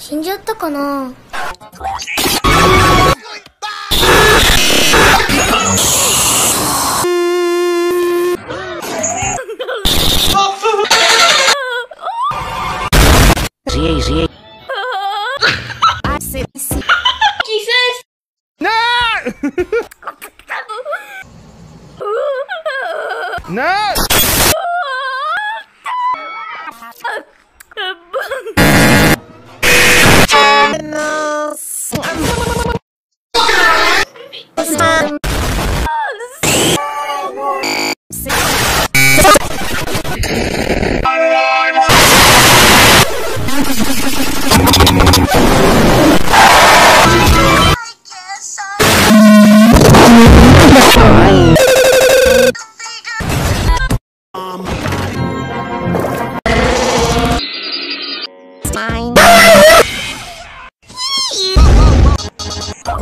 死んじゃったかな？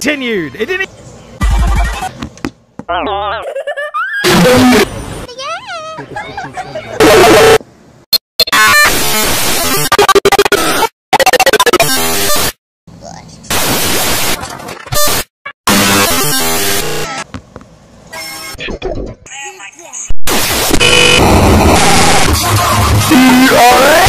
Continued. It didn't. Oh. You?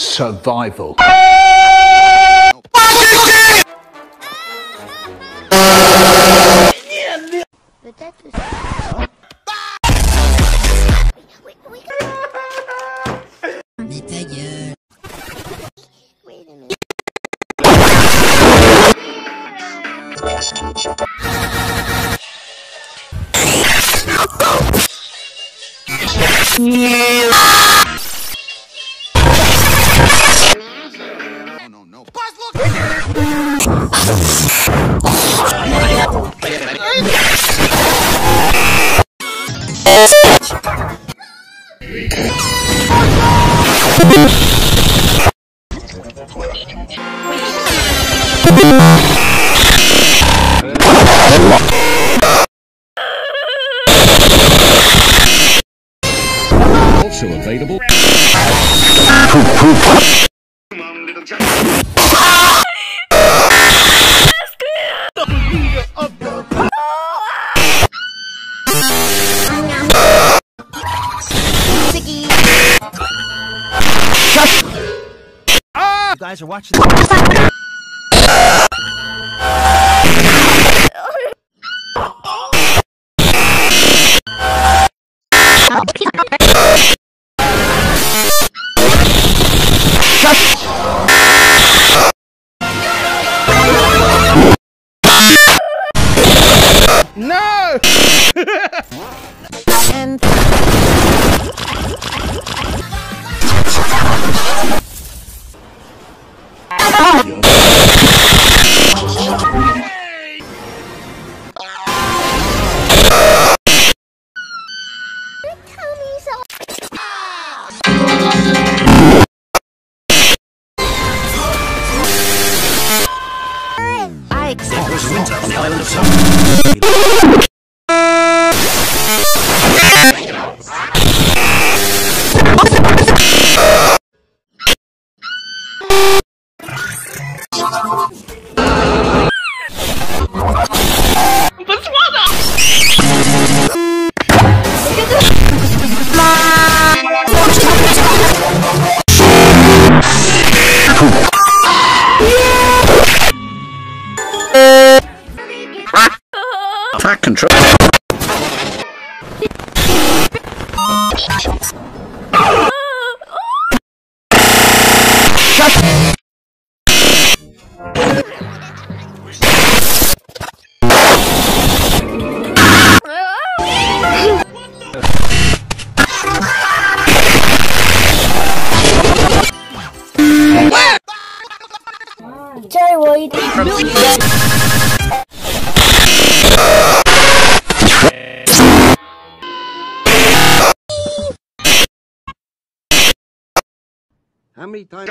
Survival. Also available. Guys are watching. ourselves the island of Summer. control. Shut Jerry, will you? How many times?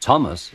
Thomas.